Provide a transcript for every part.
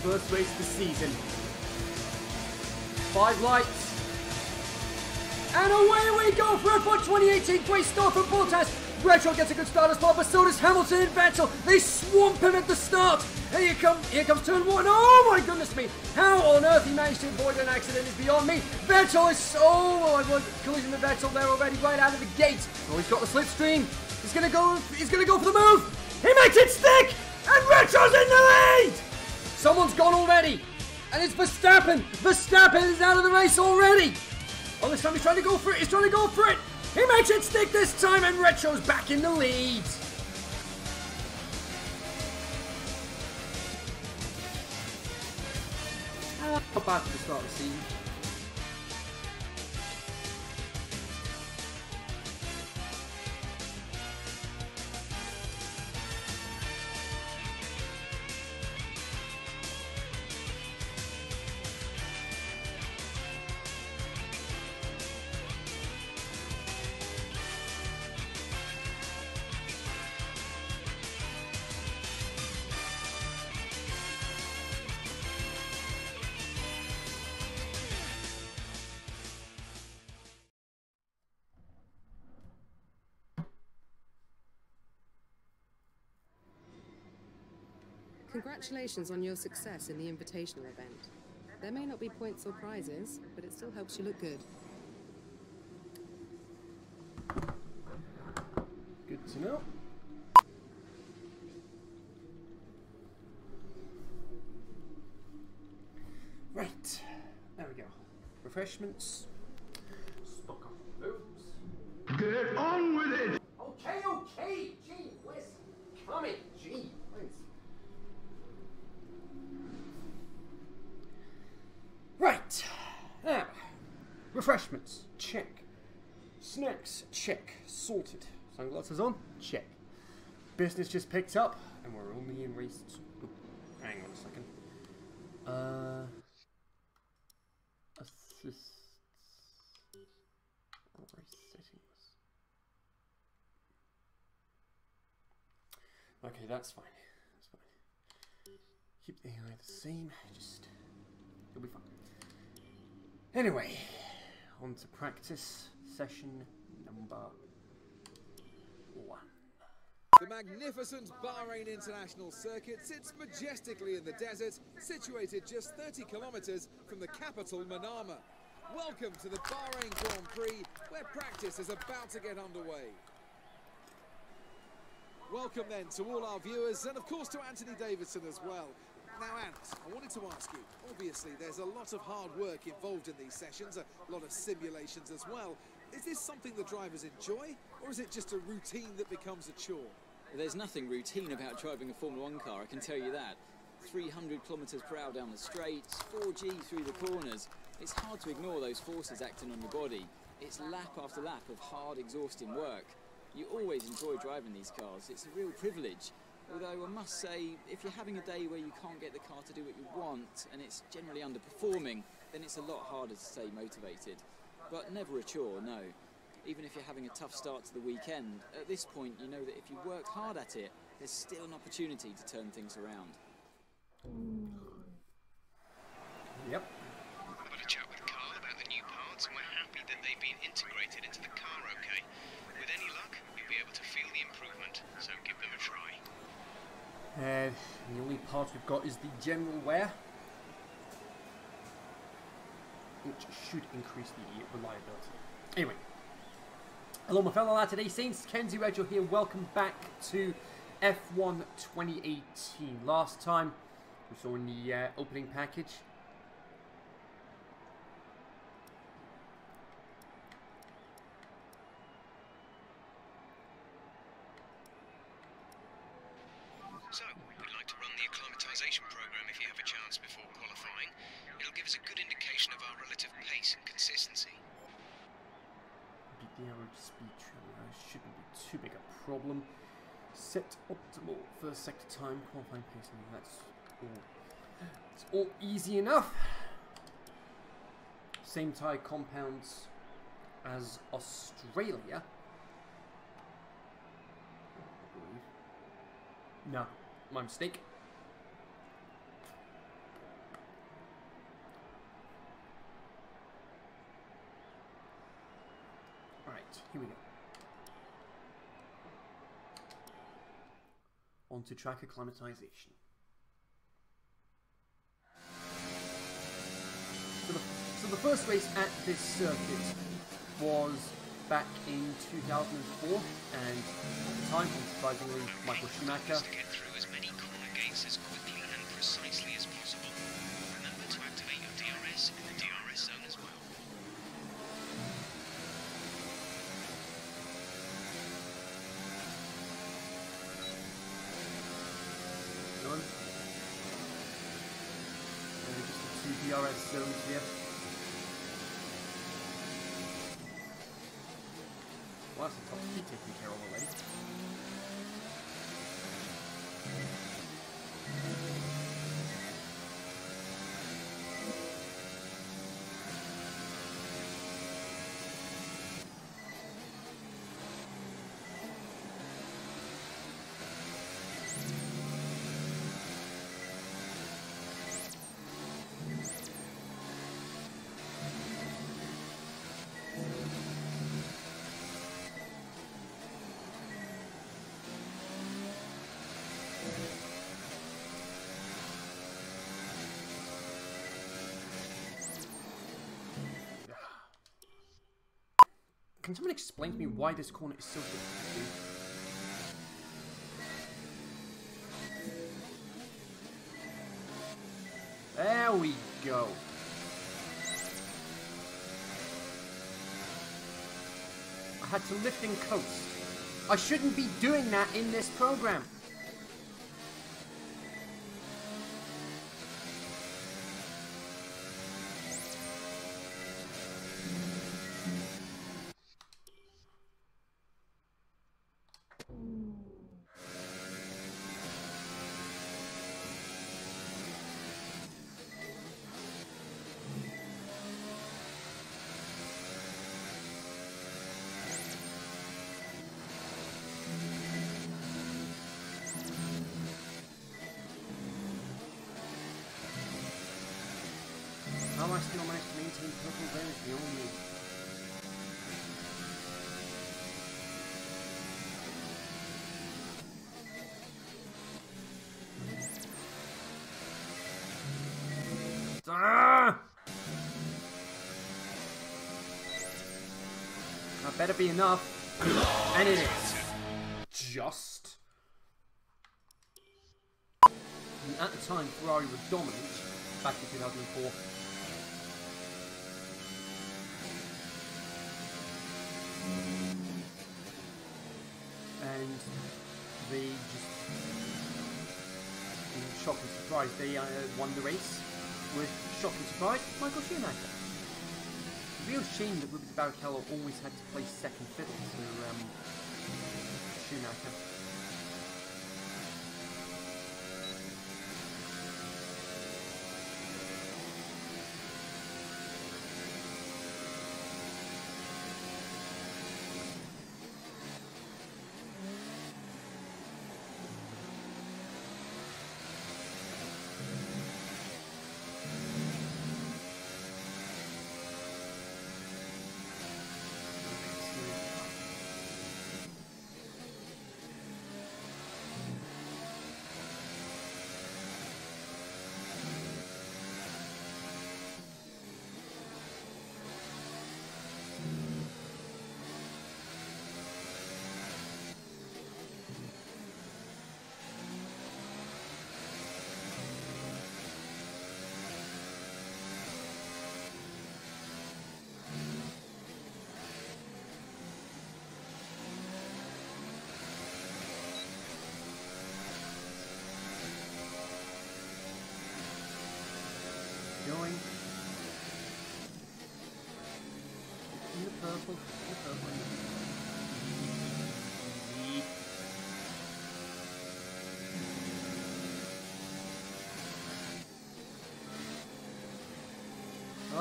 first race of the season. Five lights. And away we go for F1 2018. Great start for Bottas. Retro gets a good start as well, but so does Hamilton and Vettel. They swamp him at the start. Here, come, here comes turn one. Oh my goodness me. How on earth he managed to avoid an accident is beyond me. Vettel is so... Oh, I was collision with Vettel there already right out of the gate. Oh, he's got the slipstream. He's to go He's to go for the move. He makes it stick. And Retro's in the lead. Someone's gone already. And it's Verstappen. Verstappen is out of the race already. Oh, this time he's trying to go for it. He's trying to go for it. He makes it stick this time, and Retro's back in the lead. How bad the start of the season? Congratulations on your success in the invitational event. There may not be points or prizes, but it still helps you look good. Good to know. Right, there we go. Refreshments. Stock up those. Get on with it! Okay, okay, gee whiz. Coming, gee whiz. Right, now, refreshments, check. Snacks, check. Sorted. Sunglasses on, check. Business just picked up, and we're only in race two. Hang on a second. Uh, assists. Race settings. Okay, that's fine. That's fine. Keep the AI the same. Just you'll be fine. Anyway, on to practice session number. The magnificent Bahrain International Circuit sits majestically in the desert, situated just 30 kilometers from the capital Manama. Welcome to the Bahrain Grand Prix, where practice is about to get underway. Welcome then to all our viewers and of course to Anthony Davidson as well. Now Ant, I wanted to ask you, obviously there's a lot of hard work involved in these sessions, a lot of simulations as well. Is this something the drivers enjoy or is it just a routine that becomes a chore? There's nothing routine about driving a Formula One car, I can tell you that. 300 kilometres per hour down the straights, 4G through the corners. It's hard to ignore those forces acting on your body. It's lap after lap of hard, exhausting work. You always enjoy driving these cars. It's a real privilege. Although I must say, if you're having a day where you can't get the car to do what you want and it's generally underperforming, then it's a lot harder to stay motivated. But never a chore, no. Even if you're having a tough start to the weekend, at this point you know that if you work hard at it, there's still an opportunity to turn things around. Yep. We've had a chat with Carl about the new parts and we're happy that they've been integrated into the car okay. With any luck, you'll be able to feel the improvement, so give them a try. Uh, the only part we've got is the general wear, which should increase the reliability. Anyway, hello my fellow Latter-day Saints, Kenzie Retro here. Welcome back to F1 2018. Last time we saw in the uh, opening package. That's all. It's all easy enough. Same tie compounds as Australia. No, my mistake. All right, here we go. On to track acclimatization. So the, so the first race at this circuit was back in 2004, and at the time, unsurprisingly, Michael Schumacher Can someone explain to me why this corner is so difficult to do? There we go. I had to lift and coast. I shouldn't be doing that in this program. Better be enough. And it is. Just. And at the time, Ferrari were dominant back in 2004. and they just, in shock and surprise, they uh, won the race with shock and surprise Michael Schumacher. Real shame that Rubens Barrichello always had to play second fiddle to um, Schumacher.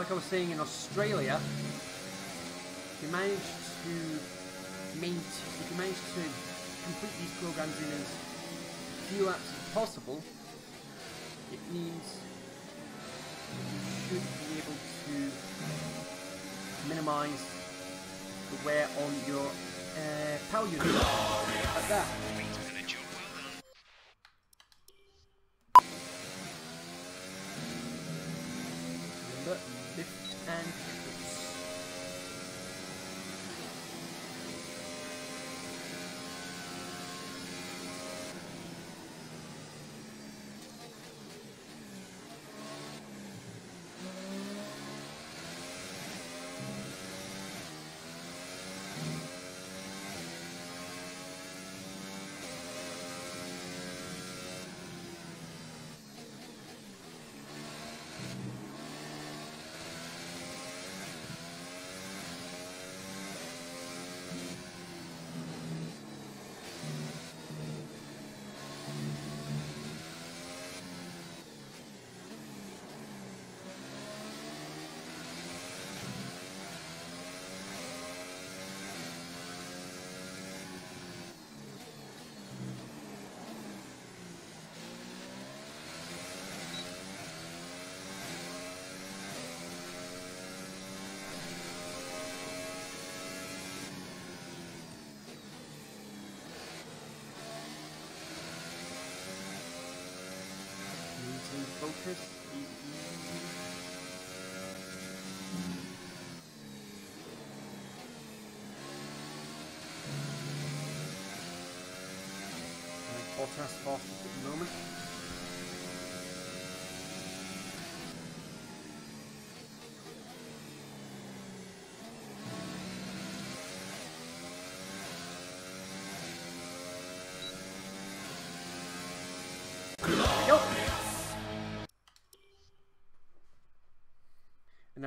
Like I was saying in Australia, if you manage to maint, if you manage to complete these programs in as few laps as possible, it means you should be able to minimize the wear on your uh, power unit. Like that. Pete's done a job well done. Remember, lift and cruise. Maintain focus. Bottas fast at the moment.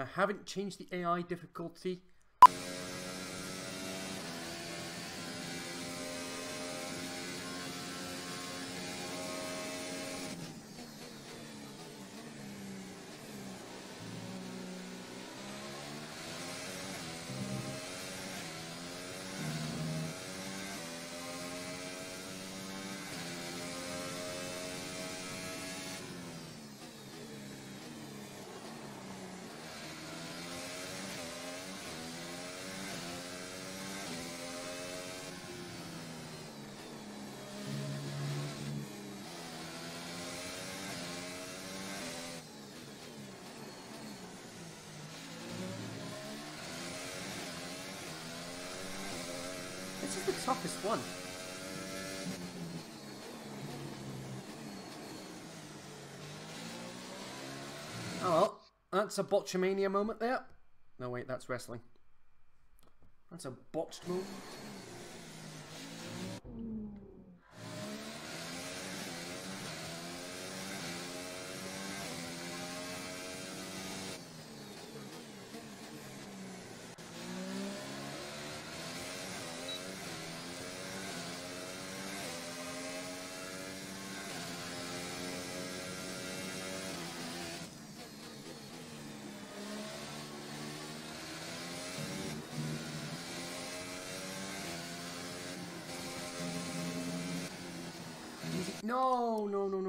I haven't changed the AI difficulty. Toughest one. Oh well, that's a botchamania moment there. No wait, that's wrestling. That's a botched moment. No, no, no,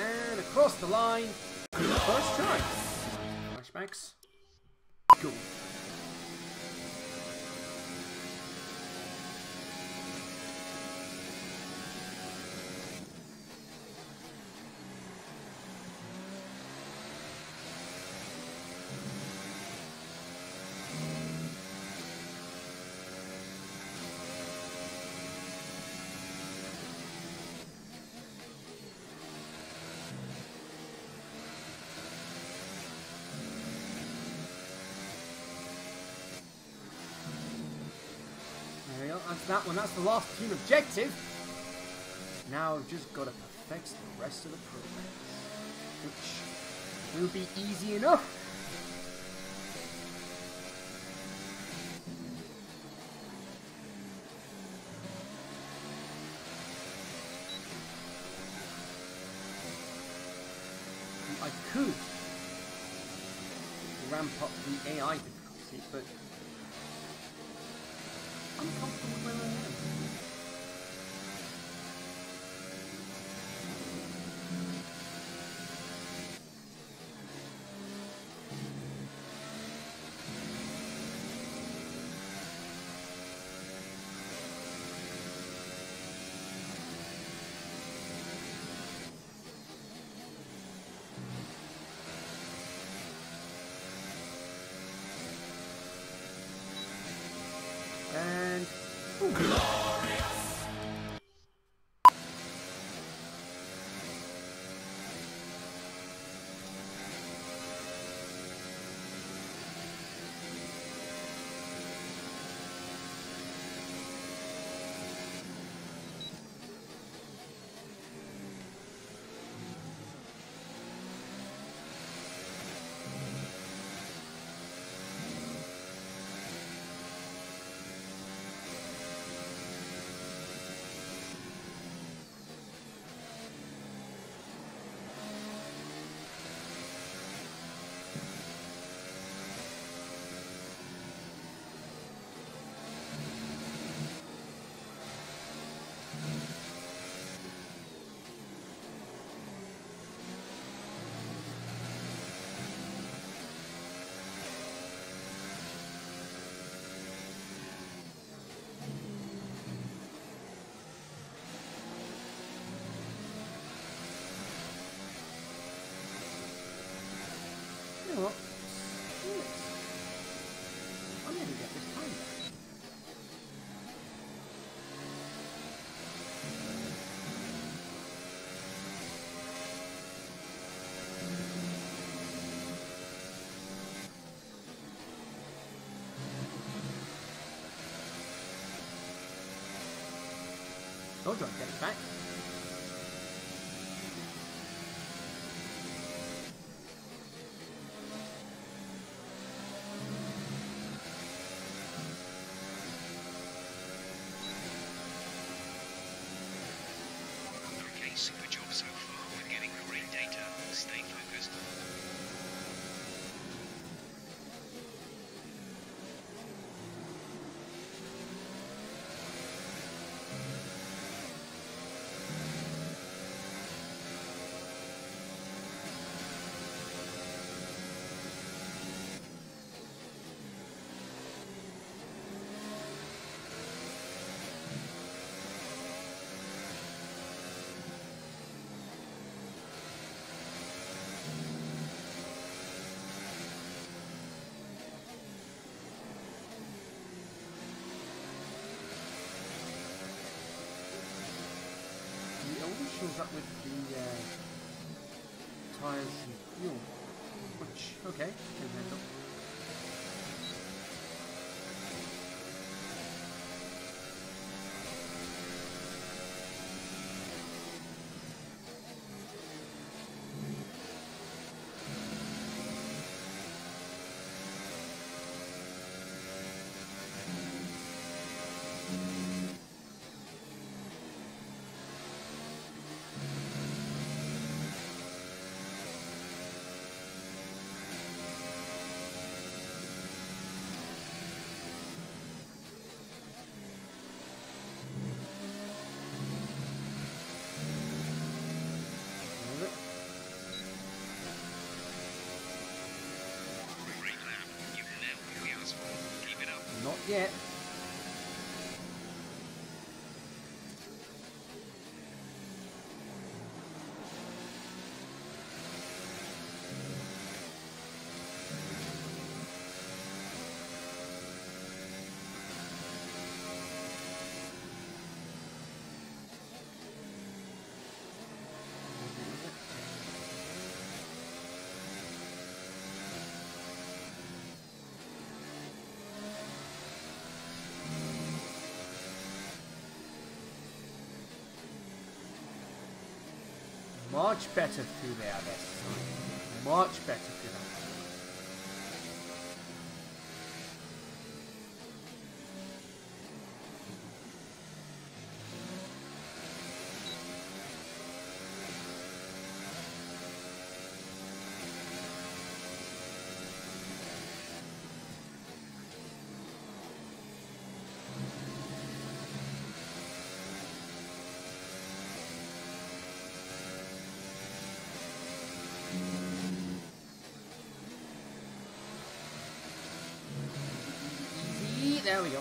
And across the line. First try. Flashbacks. That one. That's the last team objective. Now I've just got to perfect the rest of the program, which will be easy enough. I could ramp up the AI difficulty, but you know what? I'm gonna get this time back. Told you I'd get it back. Okay, super job so far. We're getting great data. Stay focused. It always shows up with the uh, tires and fuel. Which, okay, up. Much better through there this time. Much better through that. Easy. There we go.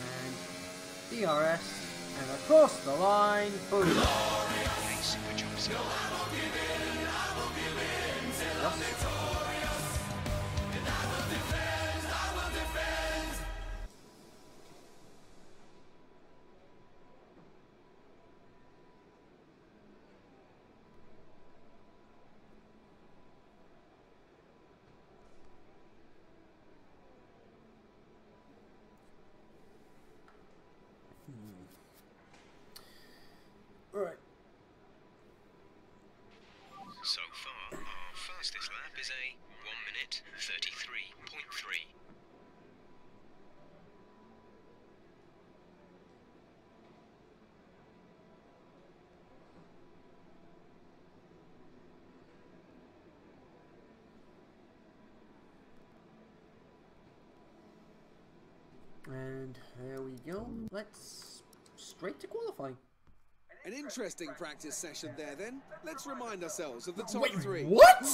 And DRS and across the line. Boom. Hey, super job, 1 33.3. And there we go. Let's straight to qualifying. An interesting practice session there then. Let's remind ourselves of the top Wait, three. what?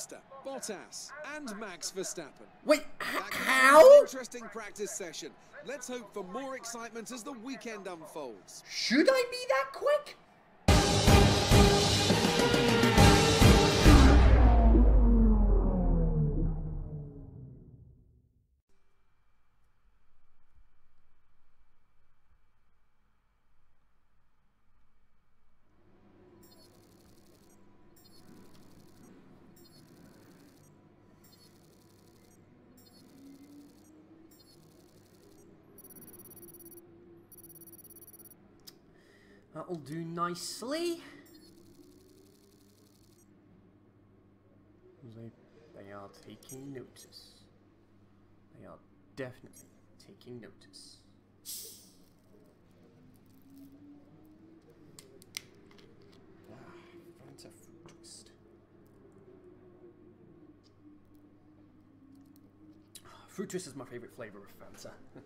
Rainmaster, Bottas, and Max Verstappen. Wait, h- That could be how? Interesting practice session. Let's hope for more excitement as the weekend unfolds. Should I be that quick? That'll do nicely. They, they are taking notice. They are definitely taking notice. Ah, fruit twist. Ah, Fruit twist is my favorite flavor of Fanta.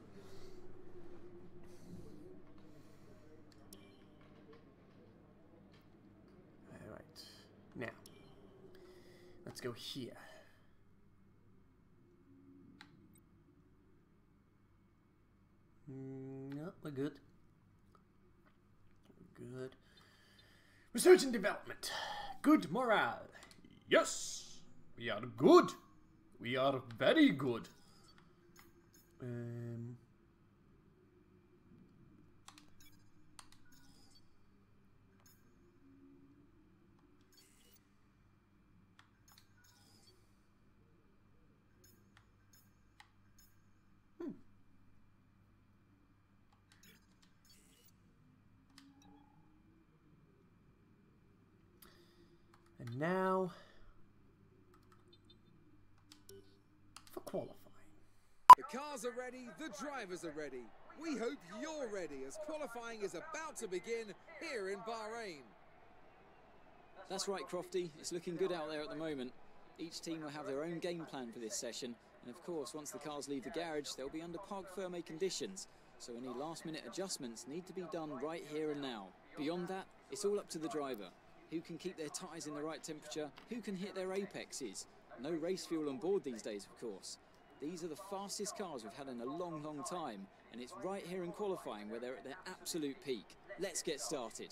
Alright. Now, let's go here. Mm, No, we're good. We're good. Research and development. Good morale. Yes! We are good. We are very good. Um. Now for qualifying. The cars are ready, the drivers are ready. We hope you're ready as qualifying is about to begin here in Bahrain. That's right, Crofty. It's looking good out there at the moment. Each team will have their own game plan for this session, and of course, once the cars leave the garage, they'll be under parc ferme conditions. So any last-minute adjustments need to be done right here and now. Beyond that, it's all up to the driver. Who can keep their tyres in the right temperature? Who can hit their apexes? No race fuel on board these days, of course. These are the fastest cars we've had in a long, long time, and it's right here in qualifying where they're at their absolute peak. Let's get started.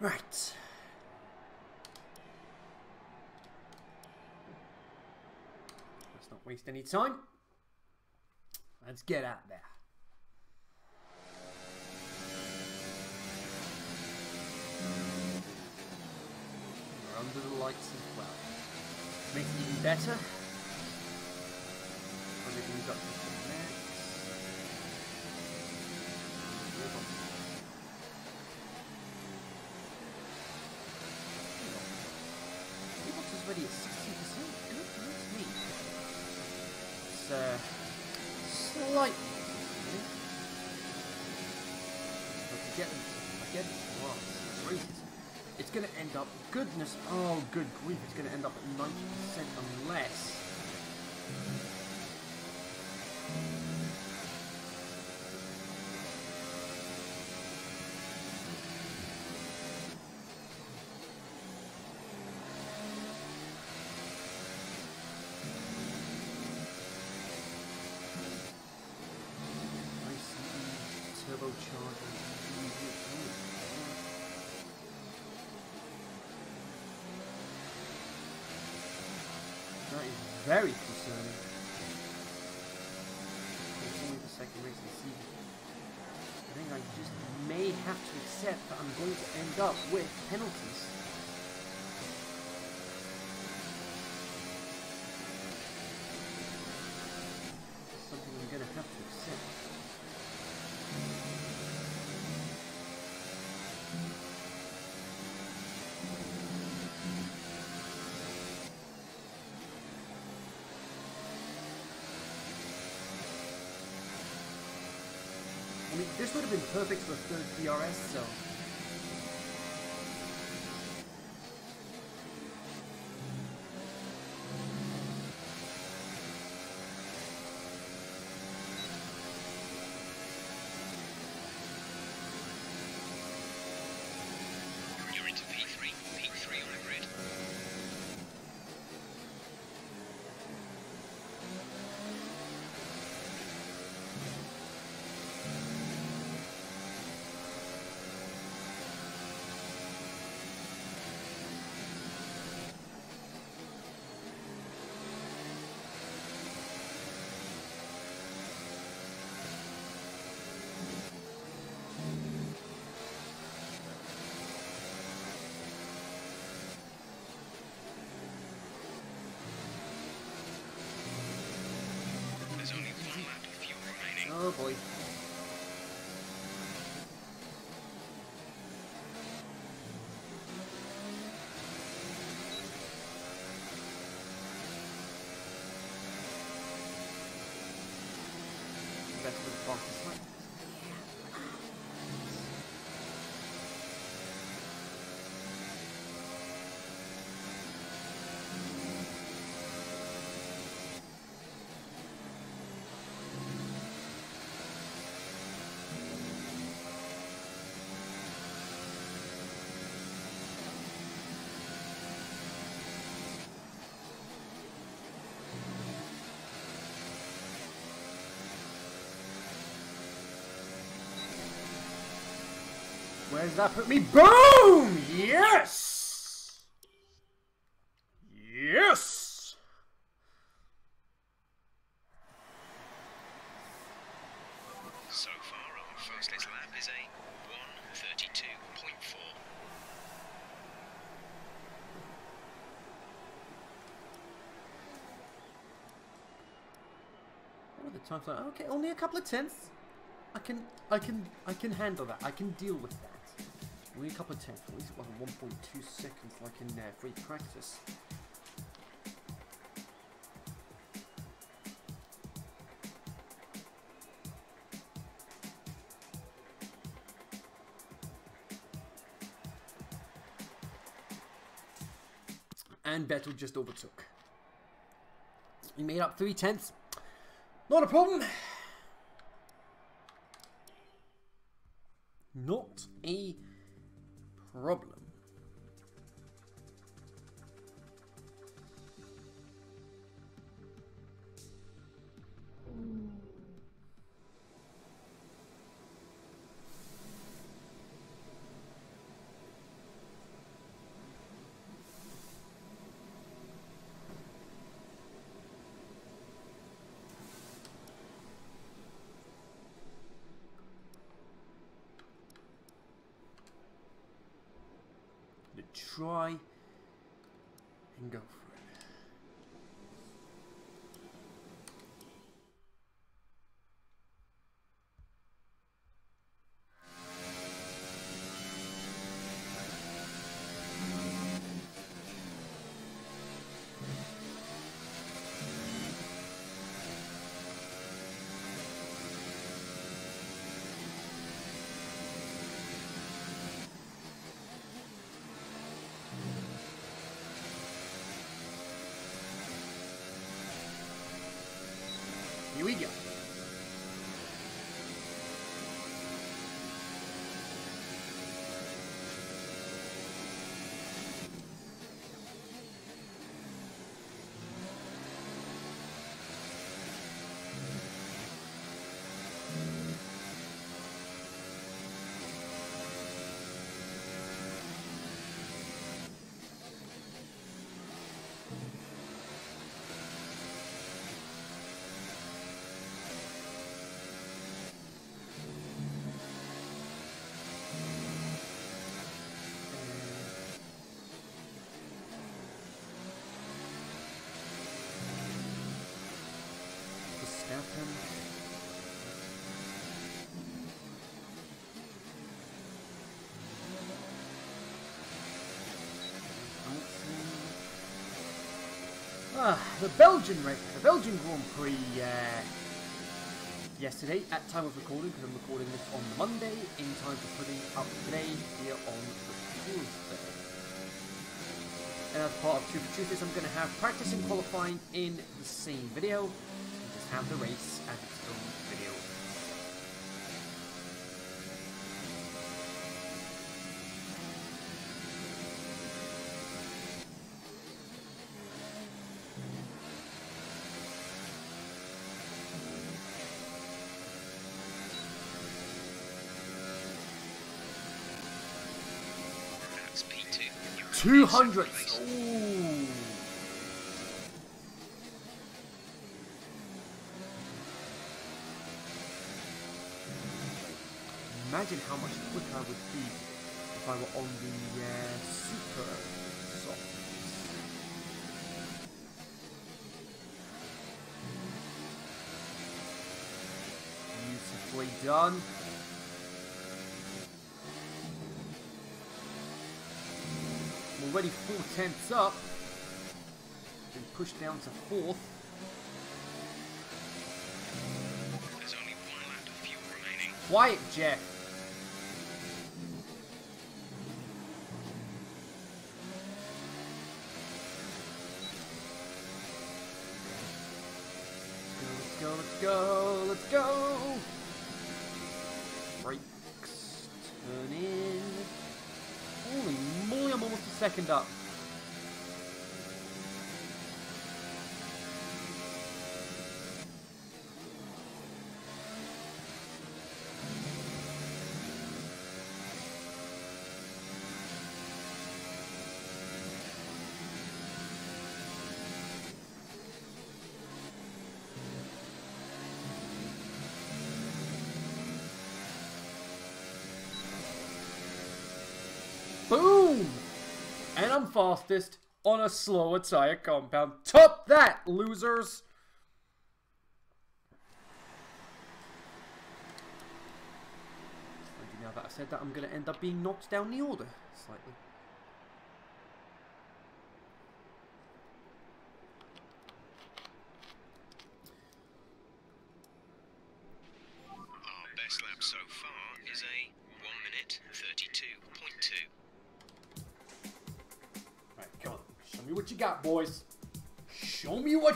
Right. Let's not waste any time. Let's get out there. We're under the lights as well. Makes it even better. Everything's up goodness, oh good grief, it's going to end up at 90% unless. ICE turbocharger. That is very concerning. Only the second race the season. I think I just may have to accept that I'm going to end up with penalties. It's something I'm going to have to accept. I mean, this would have been perfect for a third DRS zone. Oh boy. Best with the box is Where does that put me? Boom! Yes! Yes! So far, our fastest lap is a 132.4. What are the times like? Okay, only a couple of tenths. I can, I can, I can handle that. I can deal with that. Only a couple of tenths. At least wasn't 1.2 seconds like in uh, free practice. And Vettel just overtook. He made up three tenths. Not a problem. Not a Ah, the Belgian race, the Belgian Grand Prix uh, yesterday at time of recording, because I'm recording this on Monday in time for putting up today here on the Tuesday. And as part of Tuesday Tuesdays, I'm going to have practice and qualifying in the same video, and just have the race as its own video. Two. Ooh. Imagine how much quicker I would be if I were on the uh, super soft. Beautifully done. Already four tenths up. Been pushed down to fourth. There's only one lap of fuel remaining. Quiet, Jeff. Second up. Boom! And I'm fastest on a slower tire compound. Top that, losers! Now that I've said that, I'm going to end up being knocked down the order slightly.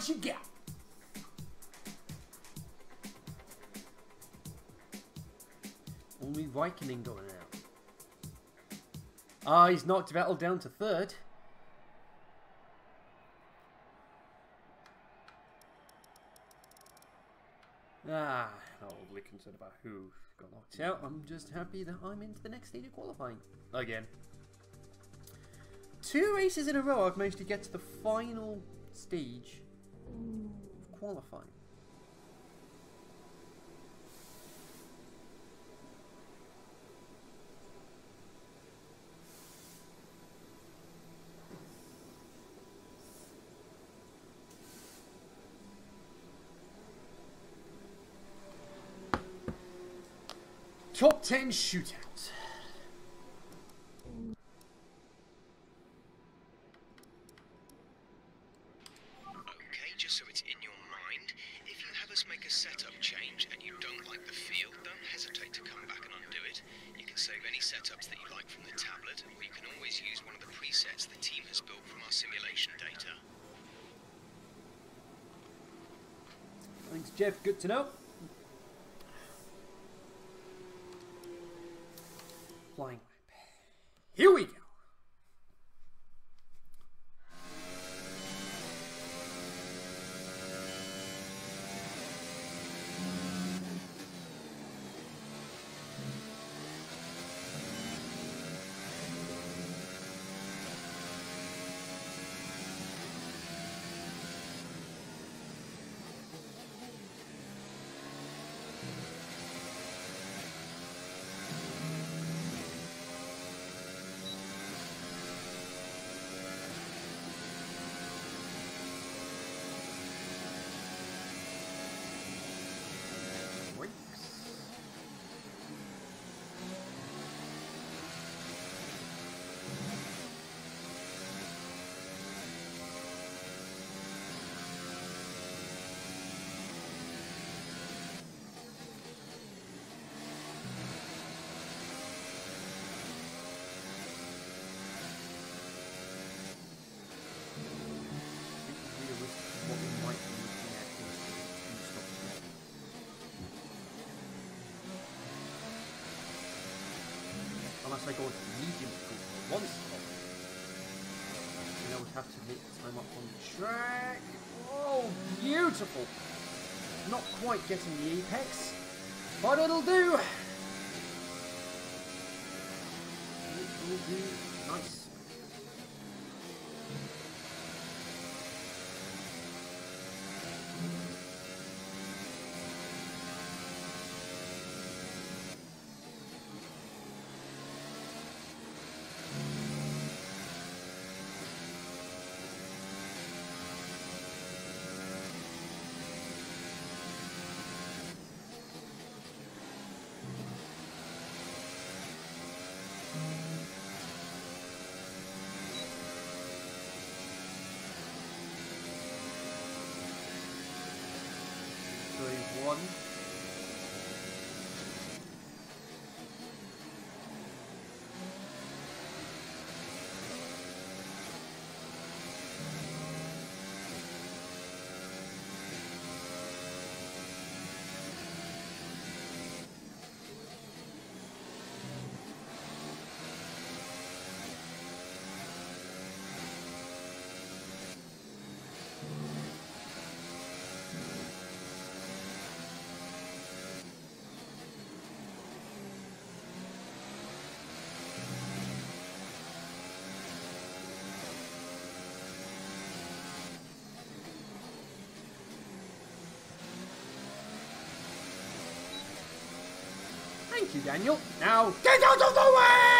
What you got. Only Raikkonen going out. Ah, he's knocked Vettel down to third. Ah, not overly concerned about who got knocked out. I'm just happy that I'm into the next stage of qualifying. Again. Two races in a row I've managed to get to the final stage of qualifying. Top 10 shootout. So it's in your mind, if you have us make a setup change and you don't like the feel, don't hesitate to come back and undo it. You can save any setups that you like from the tablet, or you can always use one of the presets the team has built from our simulation data. Thanks, Jeff. Good to know. Flying. Here we go. Brakes. realistic what we might be looking at is two stops there. Unless I go into medium for I would have to make the time up on the track. Oh, beautiful! Not quite getting the apex, but it'll do! It will do. One. You, Daniel. Now get out of the way!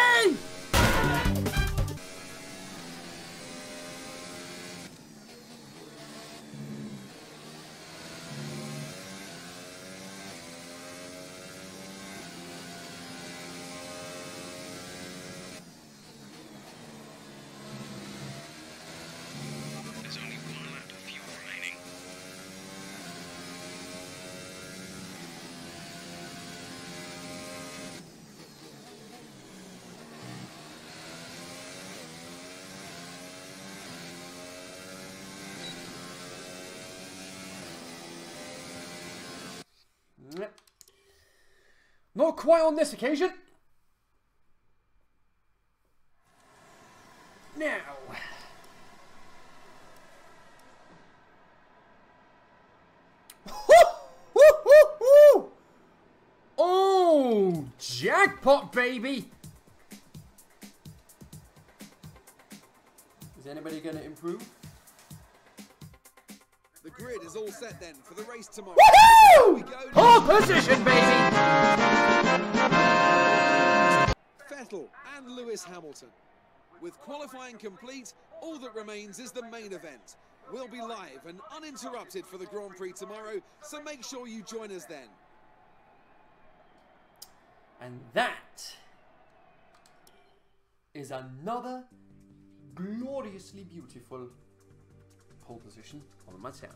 Not quite on this occasion. Now. Oh, jackpot, baby! Is anybody going to improve? The grid is all set then for the race tomorrow. Woohoo! we. Pole position, baby! Hamilton. With qualifying complete, all that remains is the main event. We'll be live and uninterrupted for the Grand Prix tomorrow, so make sure you join us then. And that is another gloriously beautiful pole position on Matteo.